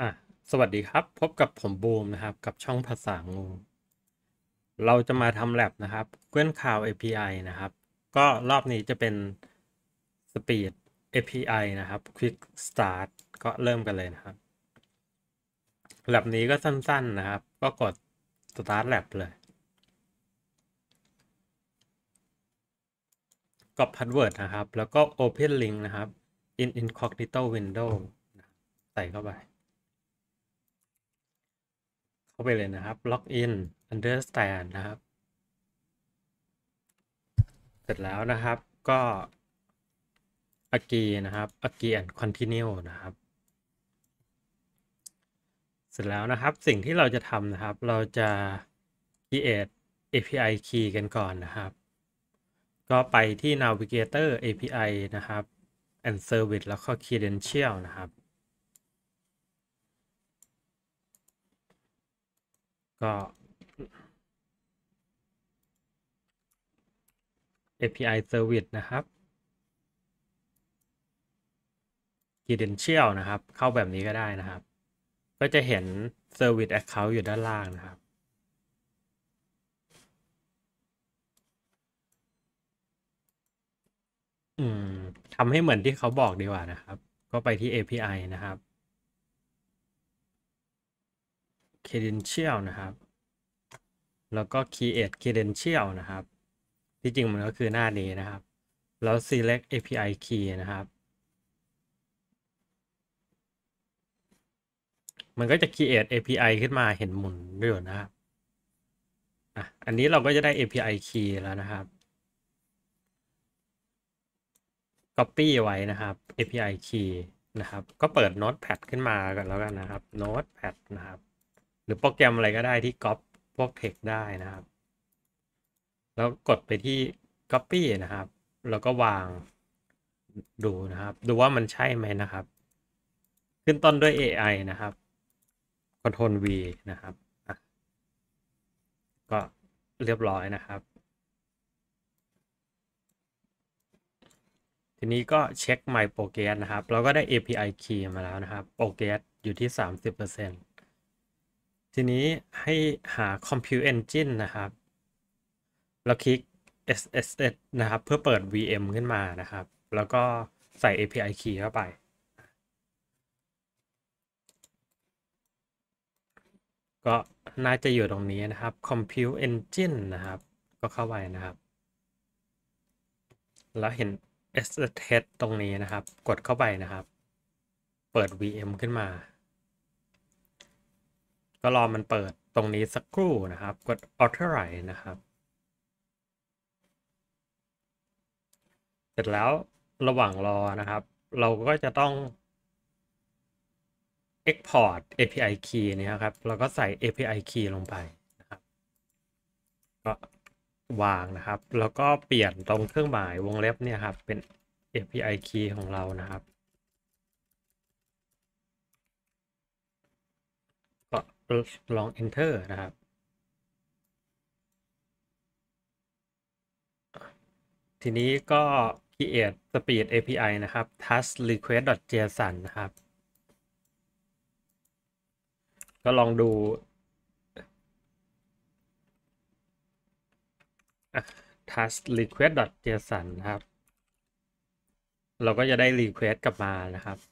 อะสวัสดีครับพบกับผมบูมนะครับ กับช่องภาษางู เราจะมาทำแ a บนะครับ Google Cloud API นะครับ ก็รอบนี้จะเป็น Speed API นะครับ Quick Start ก็เริ่มกันเลยนะครับแ a บนี้ก็สั้นๆนะครับ ก็กด Start Lab เลยกรอก Password นะครับ แล้วก็ Open Link นะครับ in Incognito Window ใส่เข้าไปาไปเลยนะครับ login understand นะครับ เสร็จแล้วนะครับก็ agree นะครับ agree and continue นะครับ เสร็จแล้วนะครับสิ่งที่เราจะทำนะครับ เราจะ create API key กันก่อนนะครับ ก็ไปที่ navigator API นะครับ and service แล้วก็ credential นะครับ ก็ API Service นะครับ Credential นะครับ เข้าแบบนี้ก็ได้นะครับ ก็จะเห็น Service Account อยู่ด้านล่างนะครับ อืมทำให้เหมือนที่เขาบอกดีกว่านะครับ ก็ไปที่ API นะครับ Credential นะครับ แล้วก็ create credential นะครับ ที่จริงมันก็คือหน้านี้นะครับ แล้ว select API key นะครับ มันก็จะ create API ขึ้นมาเห็นหมุนด้วยนะครับอะอันนี้เราก็จะได้ API key แล้วนะครับ copy ไว้นะครับ API key นะครับ ก็เปิด Notepad ขึ้นมากันแล้วกันนะครับ Notepad นะครับ หรือโปรแกรมอะไรก็ได้ที่ก๊อปพวก text ได้นะครับ แล้วกดไปที่ copy นะครับ แล้วก็วางดูนะครับ ดูว่ามันใช่ไหมนะครับ ขึ้นต้นด้วย AI นะครับ Ctrl V นะครับก็เรียบร้อยนะครับ ทีนี้ก็เช็ค My Progress นะครับ เราก็ได้ API key มาแล้วนะครับ Progress อยู่ที่ 30% ทีนี้ให้หา Compute Engine นะครับ เราคลิก SSH นะครับ เพื่อเปิด VM ขึ้นมานะครับ แล้วก็ใส่ API key เข้าไป ก็น่าจะอยู่ตรงนี้นะครับ Compute Engine นะครับ ก็เข้าไปนะครับ แล้วเห็น SSH ตรงนี้นะครับ กดเข้าไปนะครับ เปิด VM ขึ้นมา ก็รอมันเปิดตรงนี้สักครู่นะครับ กด Authorize นะครับ เสร็จแล้วระหว่างรอนะครับ เราก็จะต้อง Export API key นี้ครับ เราก็ใส่ API key ลงไปนะครับ ก็วางนะครับ แล้วก็เปลี่ยนตรงเครื่องหมายวงเล็บเนี่ยครับ เป็น API key ของเรานะครับ ก็ ลอง enter นะครับ ทีนี้ก็ create speed API นะครับ task request.json นะครับ ก็ลองดู task request.json นะครับ เราก็จะได้ request กลับมานะครับ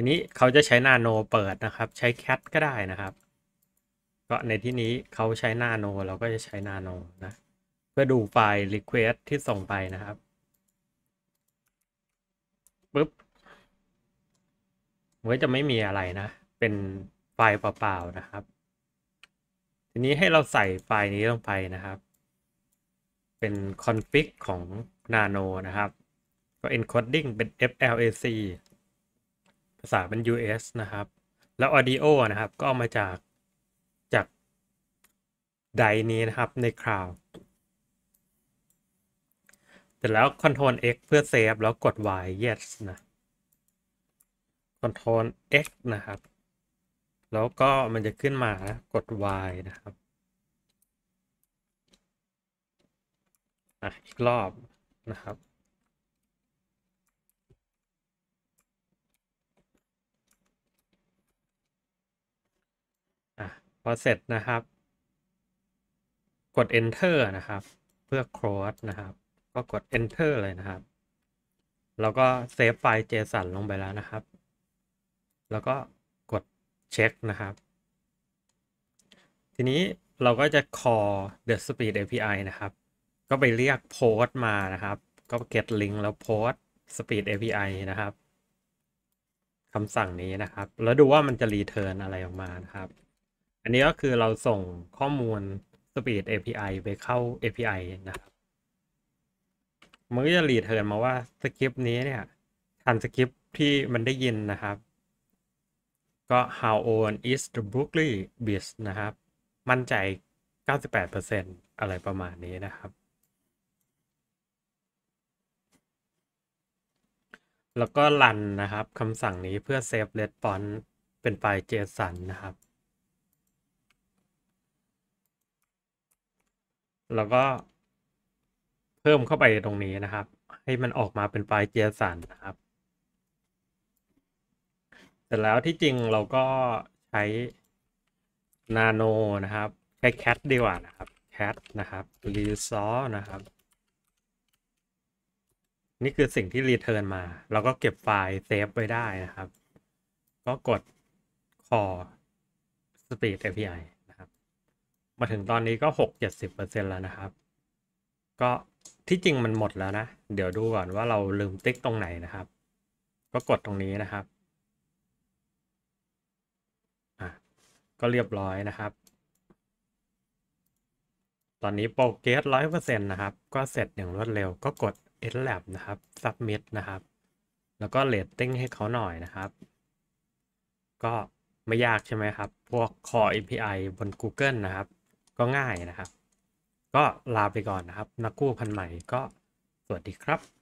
ทีนี้เขาจะใช้ nano เปิดนะครับ ใช้ cat ก็ได้นะครับ ก็ในที่นี้เขาใช้ nano เราก็จะใช้ nano นะ เพื่อดูไฟล์ request ที่ส่งไปนะครับปุ๊บมันก็จะไม่มีอะไรนะ เป็นไฟล์เปล่าๆนะครับ ทีนี้ให้เราใส่ไฟล์นี้ลงไปนะครับ เป็น config ของ nano นะครับ ก็ encoding เป็น FLAC ภาษาเป็น US นะครับ แล้ว audio นะครับ ก็เอามาจากจากไดนี้นะครับใน cloud เสร็จแล้ว Ctrl X เพื่อเซฟแล้วกด Y yes นะ Ctrl X นะครับ แล้วก็มันจะขึ้นมากด Y นะครับอะอีกรอบนะครับ อเสร็จนะครับ กด enter นะครับ เพื่อ close นะครับ ก็กด enter เลยนะครับ แล้วก็เซฟไฟล์ JSON ลงไปแล้วนะครับ แล้วก็กดเช็คนะครับ ทีนี้เราก็จะ call the speed API นะครับ ก็ไปเรียก post มานะครับ ก็ get link แล้ว post speed API นะครับคำสั่งนี้นะครับ แล้วดูว่ามันจะ return อะไรออกมานะครับ อันนี้ก็คือเราส่งข้อมูล speed API ไปเข้า API นะครับ มันก็จะ return มาว่าสคริปต์นี้เนี่ยทันสคริปต์ที่มันได้ยินนะครับ ก็ how old is the Brooklyn Beach นะครับ มั่นใจ 98%อะไรประมาณนี้นะครับแล้วก็รันนะครับคำสั่งนี้เพื่อเซฟ response เป็นไฟล์ JSON นะครับ แล้วก็เพิ่มเข้าไปตรงนี้นะครับ ให้มันออกมาเป็นไฟล์ JSON นะครับเสร็จแล้วที่จริงเราก็ใช้ Nano นะครับ ใช้ cat ดีกว่านะครับ cat นะครับ resource นะครับ นี่คือสิ่งที่ return มา เราก็เก็บไฟล์เซฟไว้ได้นะครับ ก็กด call Speech API มาถึงตอนนี้ก็6 70%แล้วนะครับ ก็ที่จริงมันหมดแล้วนะ เดี๋ยวดูก่อนว่าเราลืมติ๊กตรงไหนนะครับ ก็กดตรงนี้นะครับอะก็เรียบร้อยนะครับ ตอนนี้ progress ร้อยเปอร์เซ็นต์นะครับ ก็เสร็จอย่างรวดเร็ว ก็กด edlab นะครับ submit นะครับ แล้วก็เรตติ้งให้เขาหน่อยนะครับ ก็ไม่ยากใช่ไหมครับ พวก core API บน Google นะครับ ก็ง่ายนะครับ ก็ลาไปก่อนนะครับ นักกู้พันใหม่ก็สวัสดีครับ